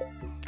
you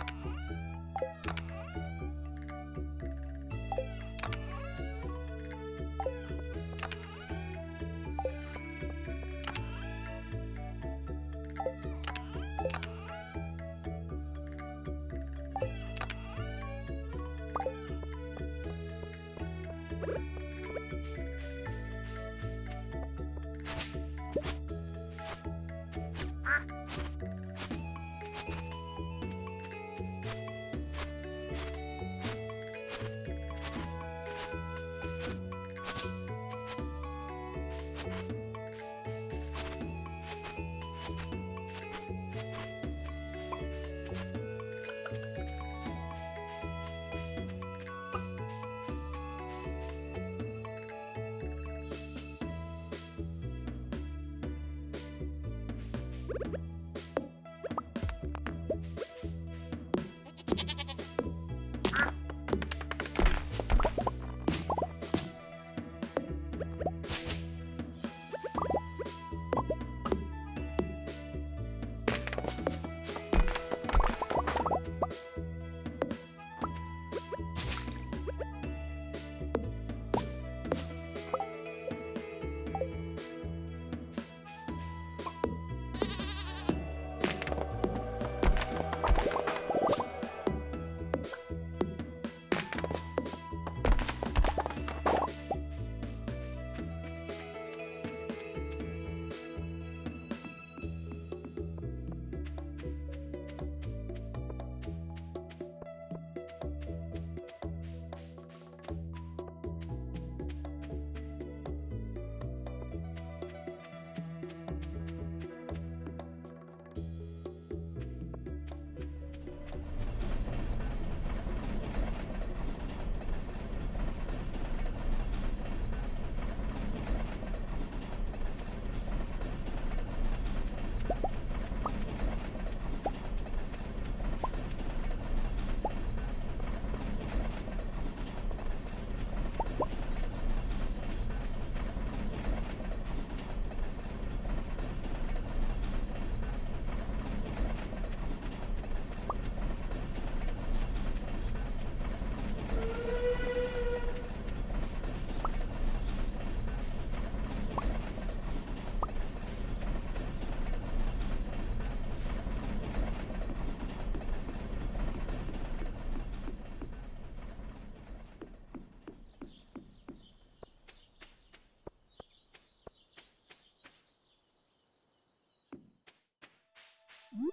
you